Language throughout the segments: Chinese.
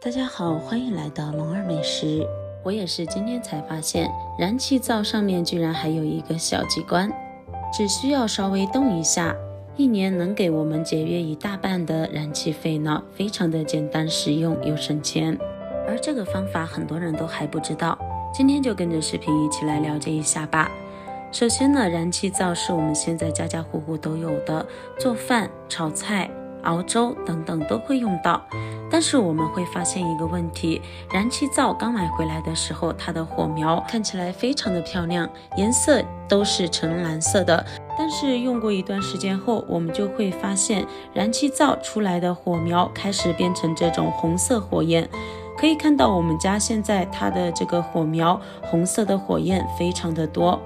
大家好，欢迎来到龙儿美食。我也是今天才发现，燃气灶上面居然还有一个小机关，只需要稍微动一下，一年能给我们节约一大半的燃气费呢，非常的简单实用又省钱。而这个方法很多人都还不知道，今天就跟着视频一起来了解一下吧。首先呢，燃气灶是我们现在家家户户都有的，做饭、炒菜。熬粥等等都会用到，但是我们会发现一个问题：燃气灶刚买回来的时候，它的火苗看起来非常的漂亮，颜色都是呈蓝色的。但是用过一段时间后，我们就会发现燃气灶出来的火苗开始变成这种红色火焰。可以看到我们家现在它的这个火苗，红色的火焰非常的多。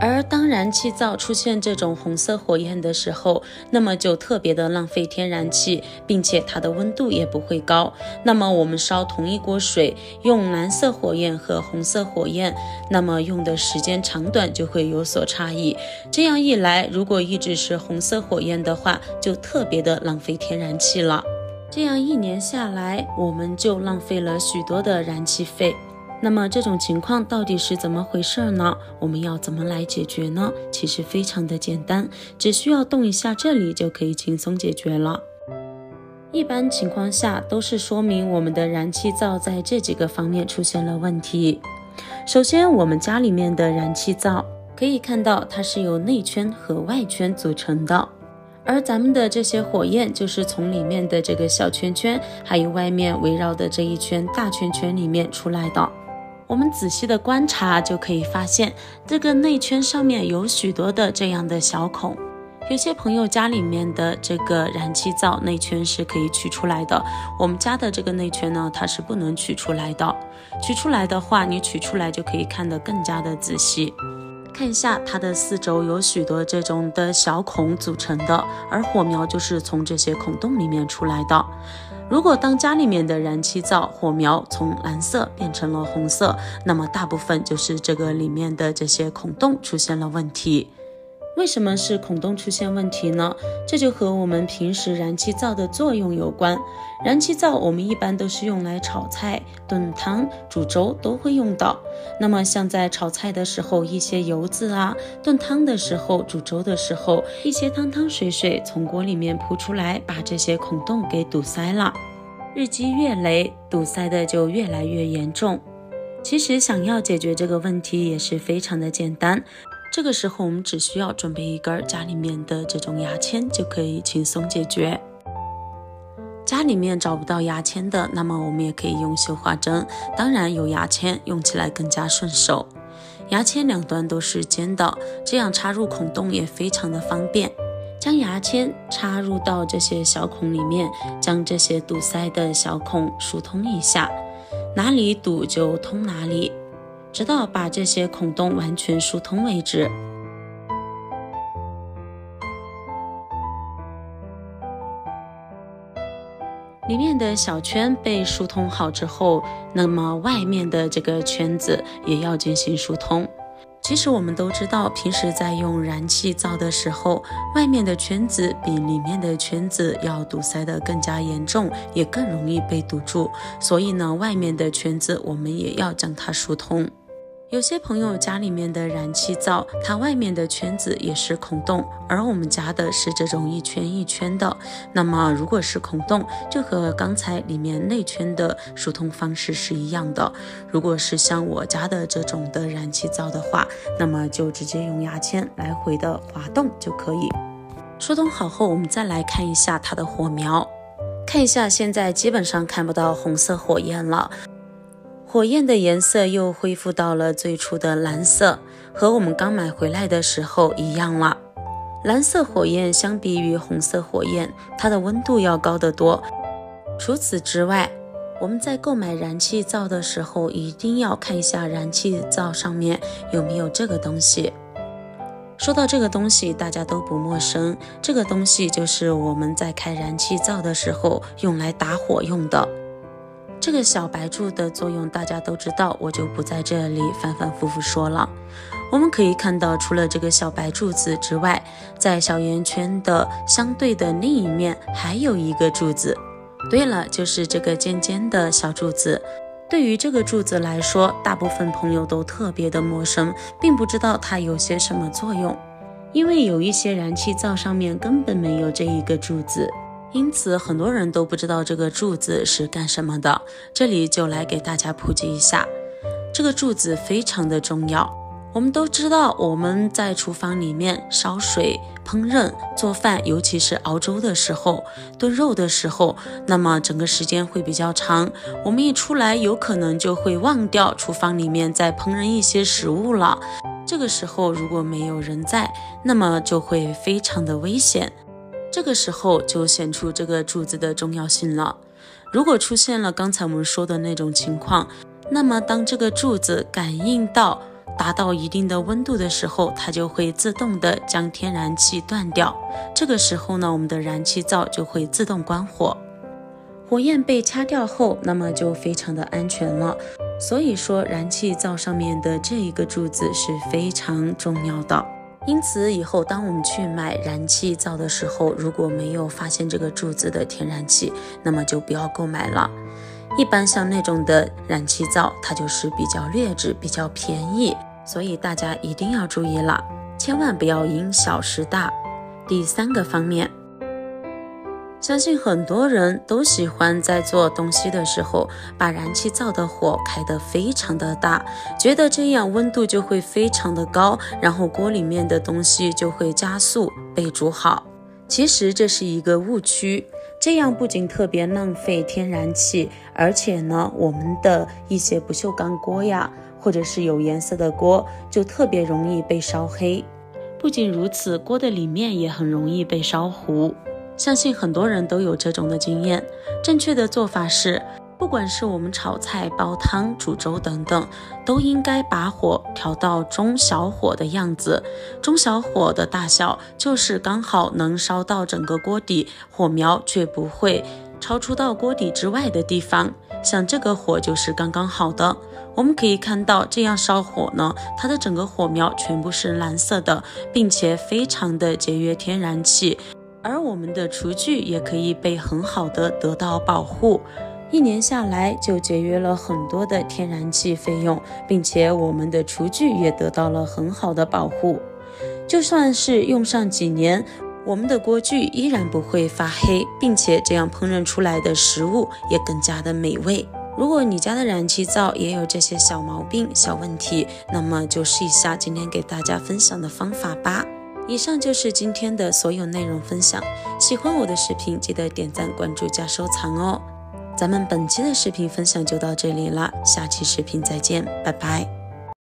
而当燃气灶出现这种红色火焰的时候，那么就特别的浪费天然气，并且它的温度也不会高。那么我们烧同一锅水，用蓝色火焰和红色火焰，那么用的时间长短就会有所差异。这样一来，如果一直是红色火焰的话，就特别的浪费天然气了。这样一年下来，我们就浪费了许多的燃气费。那么这种情况到底是怎么回事呢？我们要怎么来解决呢？其实非常的简单，只需要动一下这里就可以轻松解决了。一般情况下都是说明我们的燃气灶在这几个方面出现了问题。首先，我们家里面的燃气灶可以看到它是由内圈和外圈组成的，而咱们的这些火焰就是从里面的这个小圈圈，还有外面围绕的这一圈大圈圈里面出来的。我们仔细的观察，就可以发现这个内圈上面有许多的这样的小孔。有些朋友家里面的这个燃气灶内圈是可以取出来的，我们家的这个内圈呢，它是不能取出来的。取出来的话，你取出来就可以看得更加的仔细。看一下它的四周有许多这种的小孔组成的，而火苗就是从这些孔洞里面出来的。如果当家里面的燃气灶火苗从蓝色变成了红色，那么大部分就是这个里面的这些孔洞出现了问题。为什么是孔洞出现问题呢？这就和我们平时燃气灶的作用有关。燃气灶我们一般都是用来炒菜、炖汤、煮粥都会用到。那么像在炒菜的时候，一些油渍啊；炖汤的时候、煮粥的时候，一些汤汤水水从锅里面扑出来，把这些孔洞给堵塞了。日积月累，堵塞的就越来越严重。其实想要解决这个问题也是非常的简单。这个时候，我们只需要准备一根家里面的这种牙签，就可以轻松解决。家里面找不到牙签的，那么我们也可以用绣花针。当然，有牙签用起来更加顺手。牙签两端都是尖的，这样插入孔洞也非常的方便。将牙签插入到这些小孔里面，将这些堵塞的小孔疏通一下，哪里堵就通哪里。直到把这些孔洞完全疏通为止。里面的小圈被疏通好之后，那么外面的这个圈子也要进行疏通。其实我们都知道，平时在用燃气灶的时候，外面的圈子比里面的圈子要堵塞的更加严重，也更容易被堵住。所以呢，外面的圈子我们也要将它疏通。有些朋友家里面的燃气灶，它外面的圈子也是孔洞，而我们家的是这种一圈一圈的。那么如果是孔洞，就和刚才里面内圈的疏通方式是一样的。如果是像我家的这种的燃气灶的话，那么就直接用牙签来回的滑动就可以。疏通好后，我们再来看一下它的火苗，看一下现在基本上看不到红色火焰了。火焰的颜色又恢复到了最初的蓝色，和我们刚买回来的时候一样了。蓝色火焰相比于红色火焰，它的温度要高得多。除此之外，我们在购买燃气灶的时候，一定要看一下燃气灶上面有没有这个东西。说到这个东西，大家都不陌生，这个东西就是我们在开燃气灶的时候用来打火用的。这个小白柱的作用大家都知道，我就不在这里反反复复说了。我们可以看到，除了这个小白柱子之外，在小圆圈的相对的另一面还有一个柱子。对了，就是这个尖尖的小柱子。对于这个柱子来说，大部分朋友都特别的陌生，并不知道它有些什么作用。因为有一些燃气灶上面根本没有这一个柱子，因此很多人都不知道这个柱子是干什么的。这里就来给大家普及一下，这个柱子非常的重要。我们都知道，我们在厨房里面烧水、烹饪、做饭，尤其是熬粥的时候、炖肉的时候，那么整个时间会比较长。我们一出来，有可能就会忘掉厨房里面在烹饪一些食物了。这个时候如果没有人在，那么就会非常的危险。这个时候就显出这个柱子的重要性了。如果出现了刚才我们说的那种情况，那么当这个柱子感应到，达到一定的温度的时候，它就会自动的将天然气断掉。这个时候呢，我们的燃气灶就会自动关火。火焰被掐掉后，那么就非常的安全了。所以说，燃气灶上面的这一个柱子是非常重要的。因此，以后当我们去买燃气灶的时候，如果没有发现这个柱子的天然气，那么就不要购买了。一般像那种的燃气灶，它就是比较劣质、比较便宜。所以大家一定要注意了，千万不要因小失大。第三个方面，相信很多人都喜欢在做东西的时候把燃气灶的火开得非常的大，觉得这样温度就会非常的高，然后锅里面的东西就会加速被煮好。其实这是一个误区，这样不仅特别浪费天然气，而且呢，我们的一些不锈钢锅呀。或者是有颜色的锅，就特别容易被烧黑。不仅如此，锅的里面也很容易被烧糊。相信很多人都有这种的经验。正确的做法是，不管是我们炒菜、煲汤、煮粥等等，都应该把火调到中小火的样子。中小火的大小就是刚好能烧到整个锅底，火苗却不会超出到锅底之外的地方。像这个火就是刚刚好的。我们可以看到，这样烧火呢，它的整个火苗全部是蓝色的，并且非常的节约天然气，而我们的厨具也可以被很好的得到保护，一年下来就节约了很多的天然气费用，并且我们的厨具也得到了很好的保护，就算是用上几年，我们的锅具依然不会发黑，并且这样烹饪出来的食物也更加的美味。如果你家的燃气灶也有这些小毛病、小问题，那么就试一下今天给大家分享的方法吧。以上就是今天的所有内容分享。喜欢我的视频，记得点赞、关注加收藏哦。咱们本期的视频分享就到这里了，下期视频再见，拜拜。